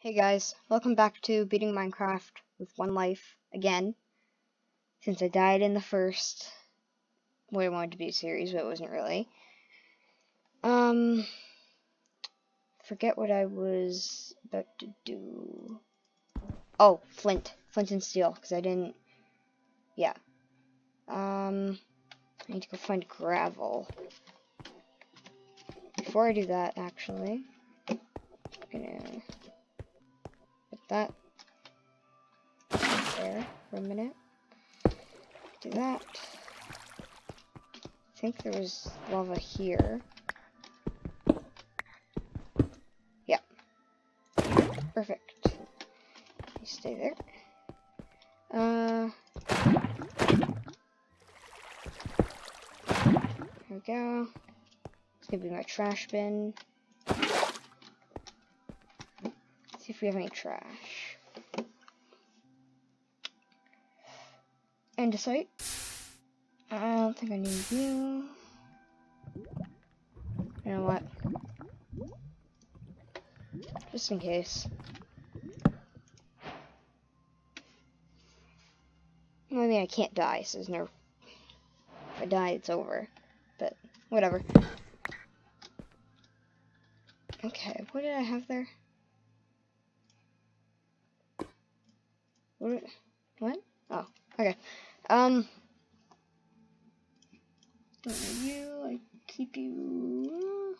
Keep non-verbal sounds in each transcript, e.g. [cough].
Hey guys, welcome back to Beating Minecraft with One Life again. Since I died in the first, what I wanted to be a series, but it wasn't really. Um, forget what I was about to do. Oh, flint, flint and steel, because I didn't. Yeah. Um, I need to go find gravel. Before I do that, actually, I'm gonna that there for a minute. Do that. I think there was lava here. Yeah. Perfect. You stay there. Uh. There we go. It's gonna be my trash bin. If we have any trash. And Andesite. I don't think I need you. You know what? Just in case. I mean, I can't die, so there's no... If I die, it's over. But, whatever. Okay, what did I have there? What? What? Oh, okay. Um. Don't need You, I keep you.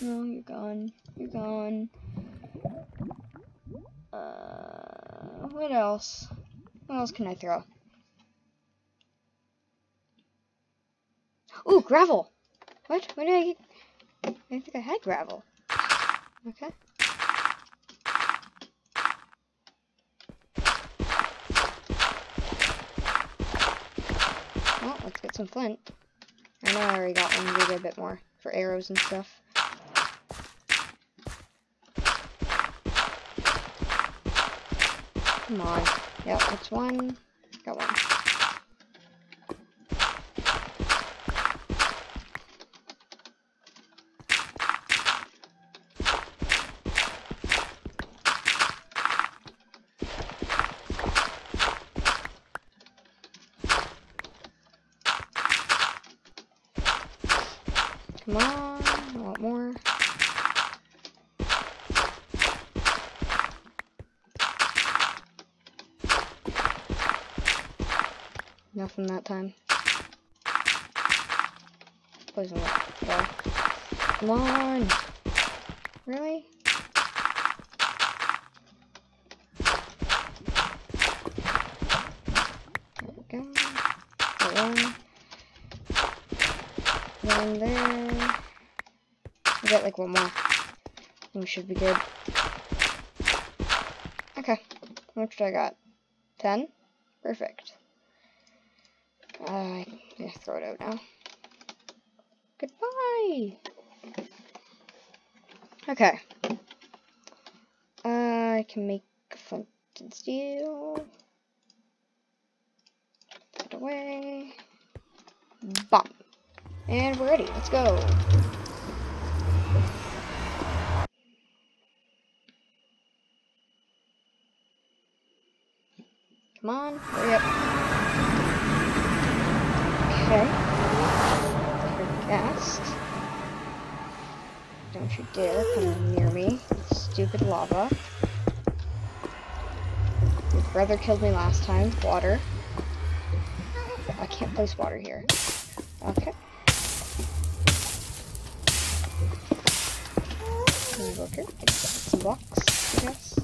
No, you're gone. You're gone. Uh, what else? What else can I throw? Ooh, gravel. What? What did I? get? I think I had gravel. Okay. Well, let's get some flint. I know I already got one, maybe a bit more for arrows and stuff. Come on. Yep, it's one. Got one. Come on, I want more. Nothing that time. Poison go. Come on! Really? There we go. One there. We got like one more. We should be good. Okay. How much do I got? Ten? Perfect. Yeah, throw it out now. Goodbye! Okay. I can make flint and steel. Put it away. Bomb. And we're ready. Let's go. Come on, hurry up. Okay. Fast. Don't you dare come near me, stupid lava. Your brother killed me last time. Water. I can't place water here. Okay. Worker. Some blocks, I guess.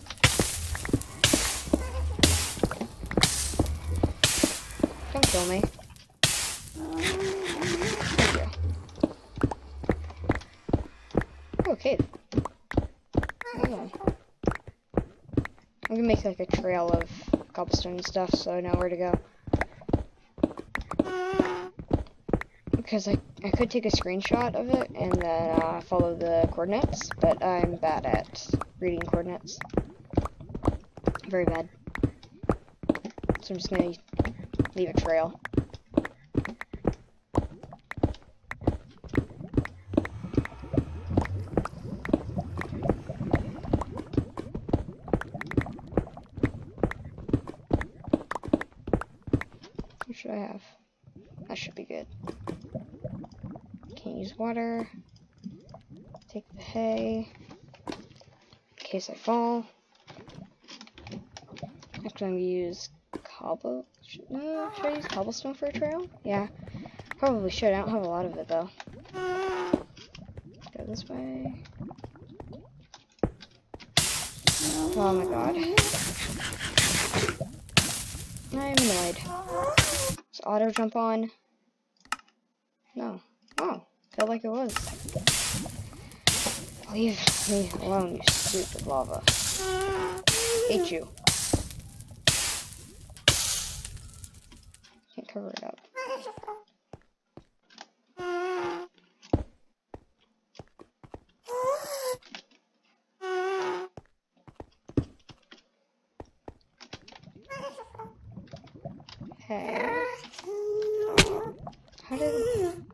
Don't kill me. Thank you. Oh, cave. Hold on. Like a trail of cobblestone and stuff so I know where to go. Because I, I could take a screenshot of it and then uh, follow the coordinates, but I'm bad at reading coordinates. Very bad. So I'm just gonna leave a trail. use water. Take the hay. In case I fall. Actually, I'm gonna use cobble. Should, should I use cobblestone for a trail? Yeah, probably should. I don't have a lot of it though. Go this way. Oh my god. I'm annoyed. Does auto jump on? No. Oh, felt like it was. Leave me alone, you stupid lava. Hate you. Can't cover it up. Okay. How did...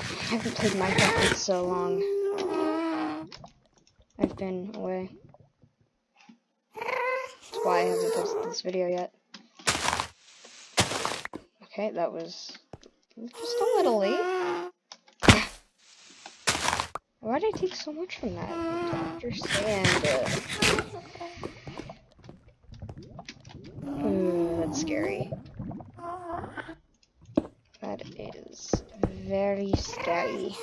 I haven't played Minecraft in so long. Away. That's why I haven't posted this video yet. Okay, that was just a little late. Why did I take so much from that? I don't understand. Ooh, that's scary. That is very scary.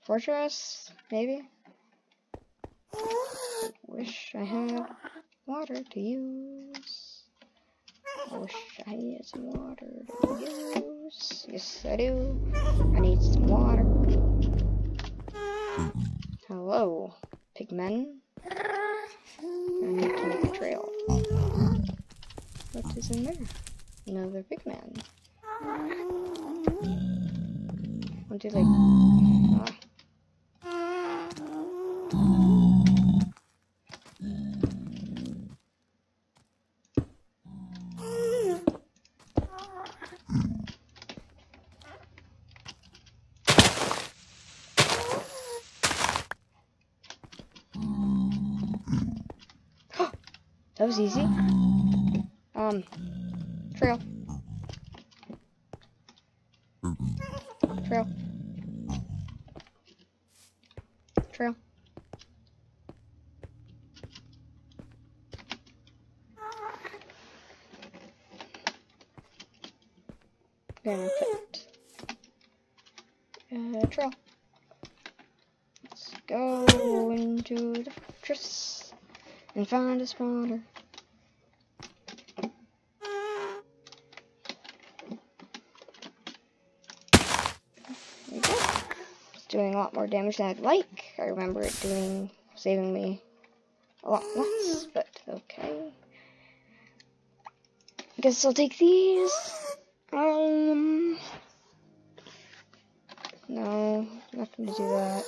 Fortress, maybe? Wish I had water to use. I wish I had some water to use. Yes, I do. I need some water. Hello, pigmen. I need to make a trail. What is in there? Another pigman. I'll do like. Ah. That was easy. Um, trail. Trail. Gonna put uh, trail. Let's go into the fortress a spawner. It's doing a lot more damage than I'd like. I remember it doing saving me a lot less, but okay. I guess I'll take these. Um No, nothing to do that.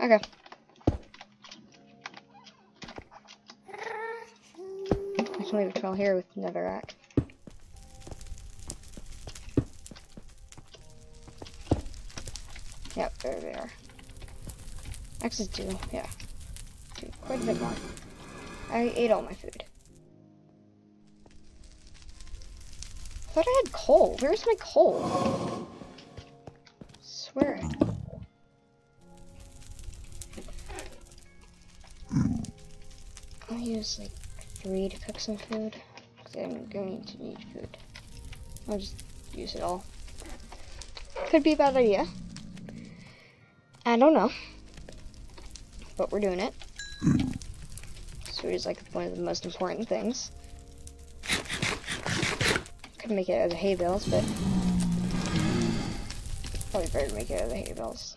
Okay. I a trail here with another act. Yep, there they are. Axes do, yeah. Do quite a bit more. I ate all my food. I thought I had coal. Where's my coal? swear it. I'll use like three to cook some food. Because I'm going to need food. I'll just use it all. Could be a bad idea. I don't know. But we're doing it. Food is like one of the most important things. Could make it out of hay bales, but probably better to make it out of hay bales.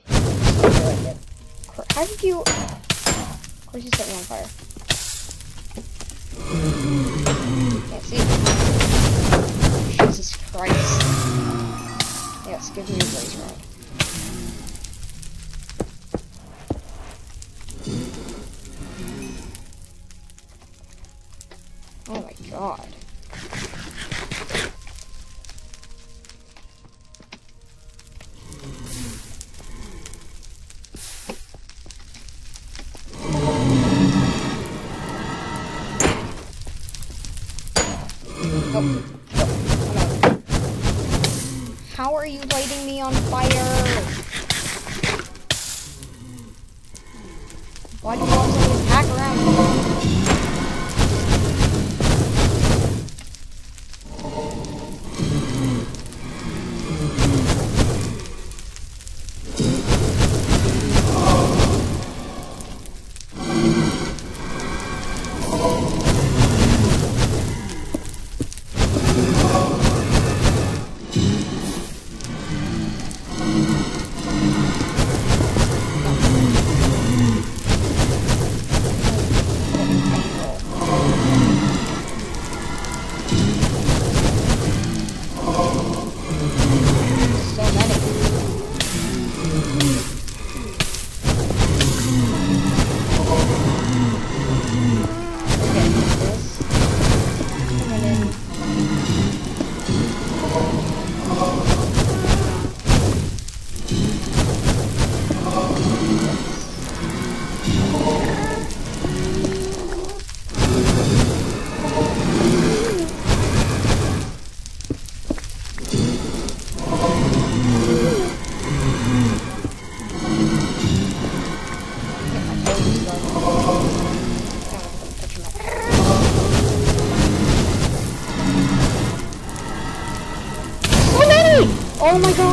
How did you? Of course, you set me on fire. Jesus Christ. Yes, give me a blaze. Hack around Oh my god!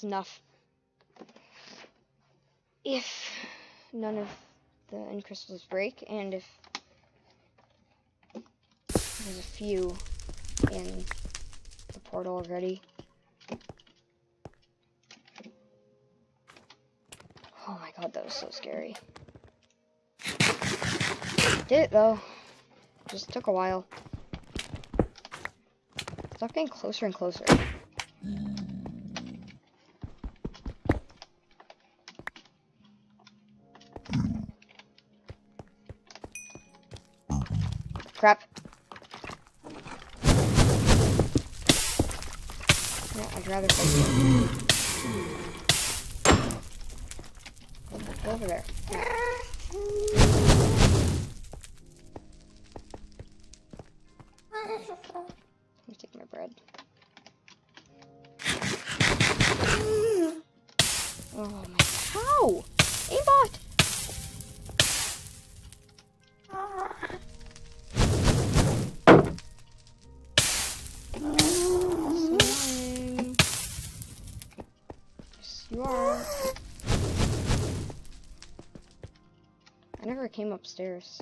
That's enough. If none of the end crystals break, and if there's a few in the portal already. Oh my god, that was so scary. Did it though. Just took a while. Stop getting closer and closer. Crap. No, I'd rather fight over there. Upstairs.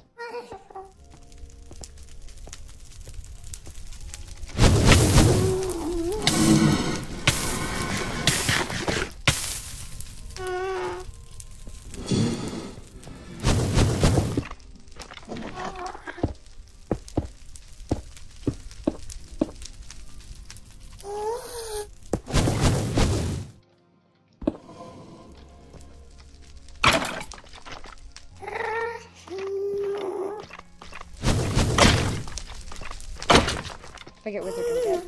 I get withered, I'm.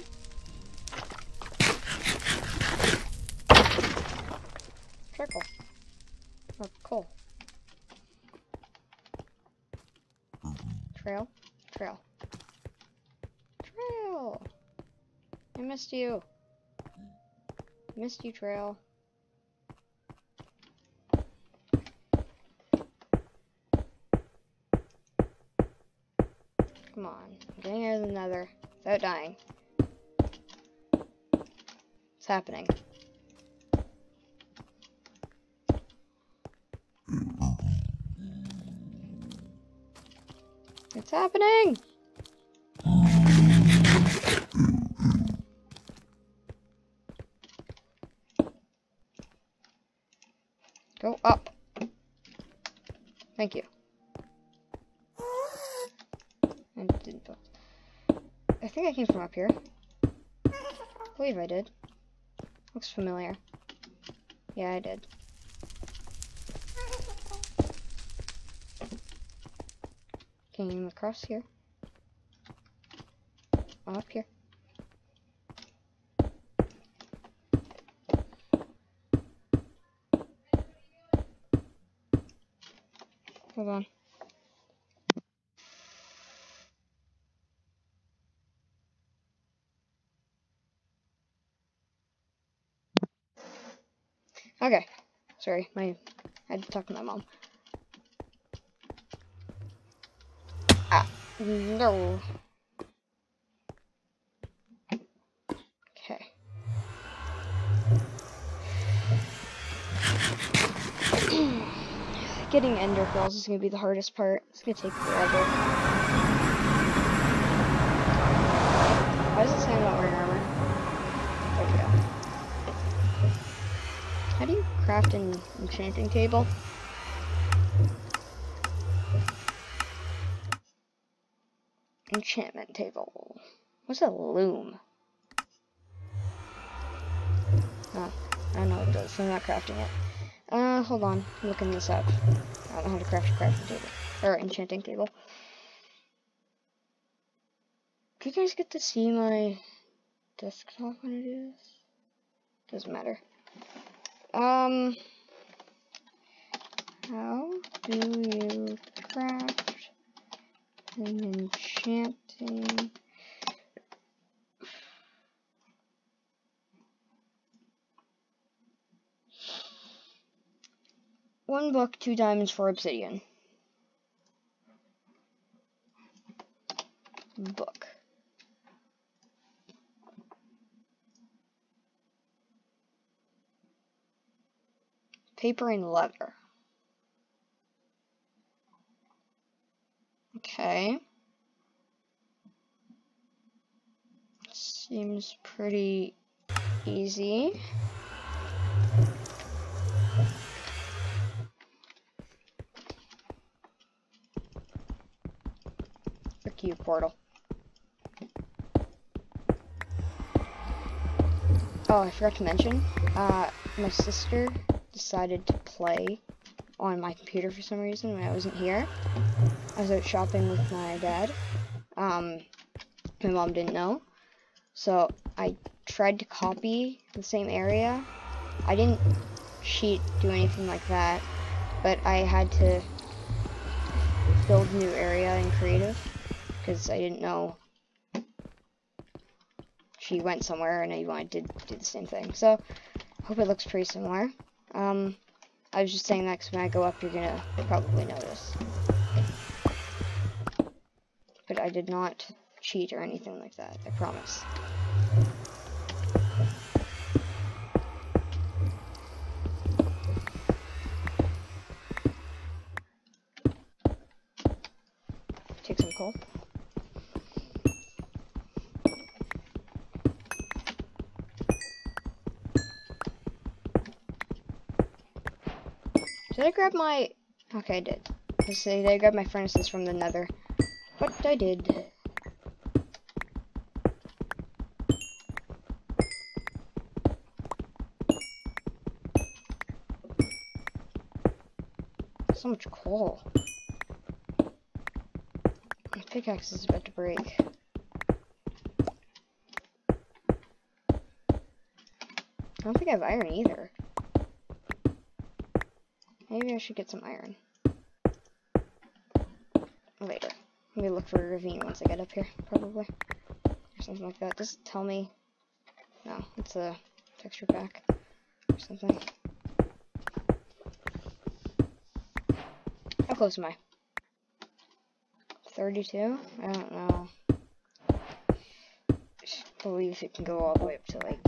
Circle. Oh, or coal. Trail. Trail. Trail! I missed you. Missed you, Trail. Come on. I'm getting out of the nether without dying. It's happening. It's happening! Go up. Thank you. Think I came from up here. I believe I did. Looks familiar. Yeah, I did. Came across here. Up here. Hold on. Okay. Sorry, my I had to talk to my mom. Ah, no. Okay. [clears throat] Getting ender pearls is gonna be the hardest part. It's gonna take forever. Why does it say wearing armor? How do you craft an enchanting table? Enchantment table. What's a loom? Oh, I don't know what it does, I'm not crafting it. Uh, hold on, I'm looking this up. I don't know how to craft a crafting table. Or enchanting table. Do you guys get to see my desktop when I do this? Doesn't matter. Um, how do you craft an enchanting one book, two diamonds, for obsidian? book. Paper and leather. Okay. Seems pretty easy. Frick you, portal. Oh, I forgot to mention, uh, my sister decided to play on my computer for some reason when I wasn't here. I was out shopping with my dad. Um, my mom didn't know. So I tried to copy the same area. I didn't cheat, do anything like that, but I had to build a new area in creative because I didn't know she went somewhere and I wanted to do the same thing. So, I hope it looks pretty similar. Um, I was just saying that because when I go up, you're gonna probably notice. But I did not cheat or anything like that, I promise. Take some coal. Did I grab my... Okay, I did. I say, did I grab my furnaces from the nether? But I did. So much coal. My pickaxe is about to break. I don't think I have iron either. Maybe I should get some iron. Later. Let me look for a ravine once I get up here, probably. Or something like that. Just tell me. No, it's a texture pack. Or something. How close am I? 32? I don't know. I believe it can go all the way up to like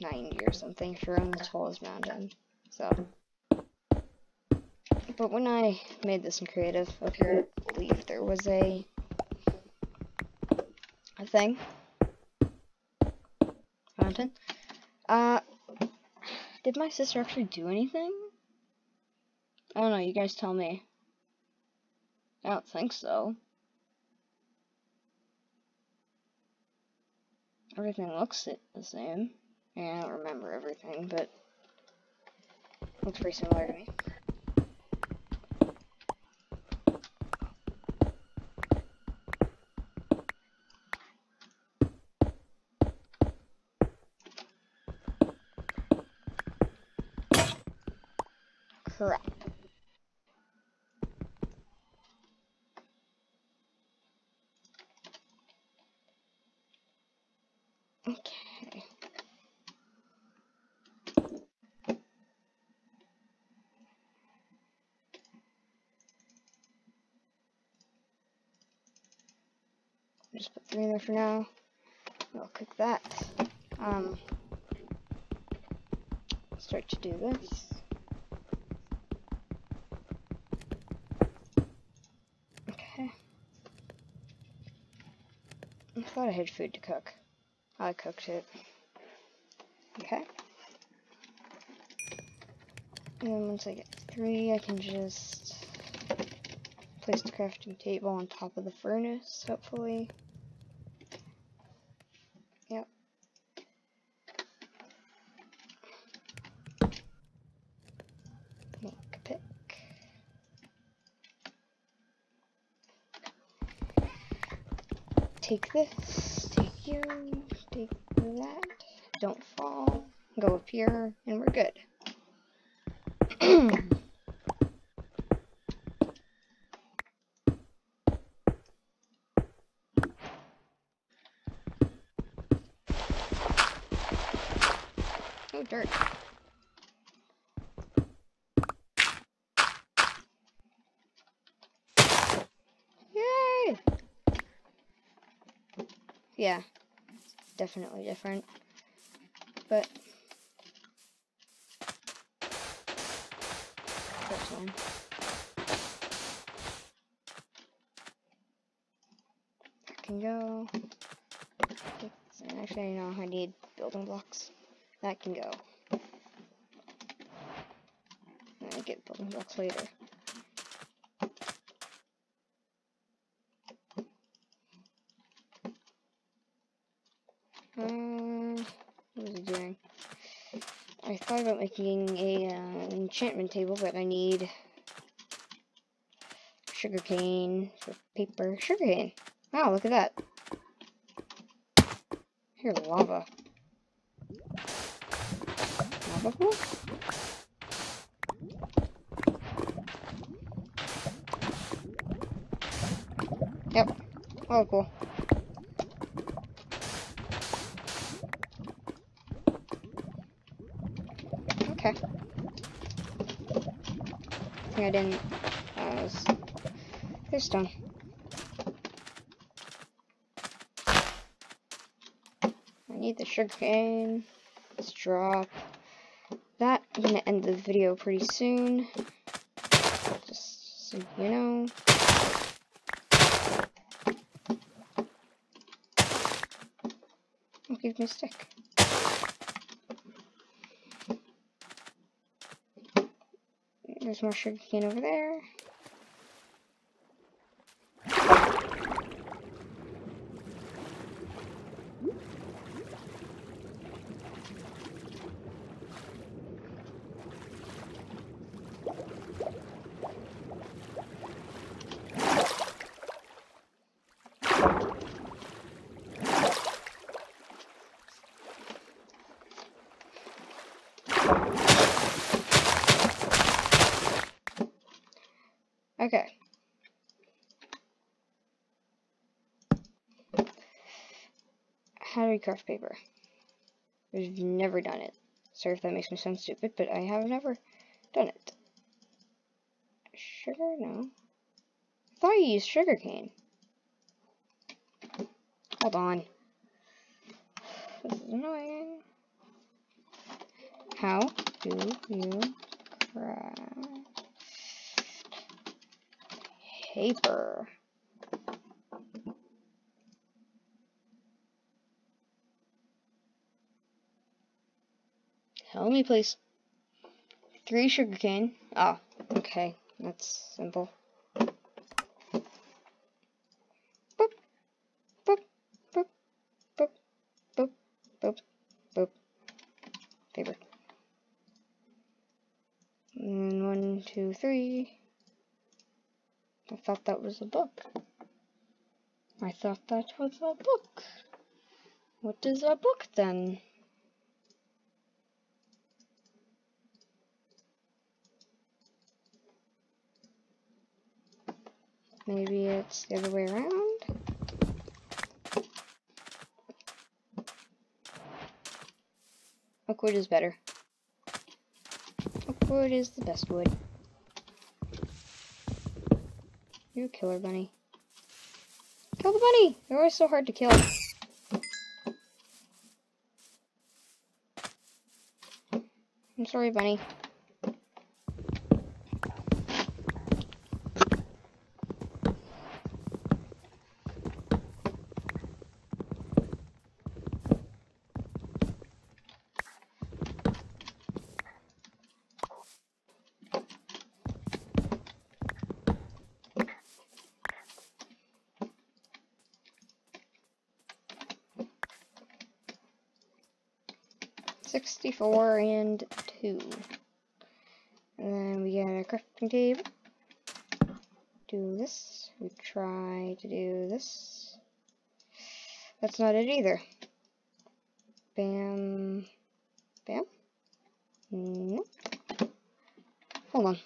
90 or something if you're on the tallest mountain. So. But when I made this in creative, I believe there was a a thing. Fountain. Uh did my sister actually do anything? I don't know, you guys tell me. I don't think so. Everything looks the same. Yeah, I don't remember everything, but looks pretty similar to me. Correct. Okay. Just put three in there for now. I'll cook that. Um, start to do this. Okay. I thought I had food to cook. I cooked it. Okay. And then once I get three, I can just place the crafting table on top of the furnace, hopefully. Yep. Make a pick. Take this, take you, take that, don't fall, go up here, and we're good. Yeah, definitely different. But that's fine. That can go. Actually, know I need building blocks. That can go. I get building blocks later. Uh, what was he doing? I thought about making a uh, enchantment table, but I need sugarcane for paper. Sugarcane. Wow, look at that. Here's lava. Lava pool? Yep. Oh, cool. Okay. I I didn't. Uh, was... There's stone. need the sugar cane. Let's drop that. I'm gonna end the video pretty soon. Just so you know. Oh, give me a stick. There's more sugarcane over there. Okay. How do we craft paper? I've never done it. Sorry if that makes me sound stupid, but I have never done it. Sugar? No. I thought you used sugar cane. Hold on. This is annoying. How do you craft paper. Tell me, please. Three sugarcane. Oh, okay. That's simple. Boop. Boop. Boop. Boop. Boop. Boop. Boop. Paper. And one, two, three. I thought that was a book. I thought that was a book. What is a book then? Maybe it's the other way around? Oak wood is better. Oak wood is the best wood. You killer bunny. Kill the bunny! They're always so hard to kill. I'm sorry, bunny. 64 and 2. And then we get a crafting table. Do this. We try to do this. That's not it either. Bam. Bam. Nope. Hold on.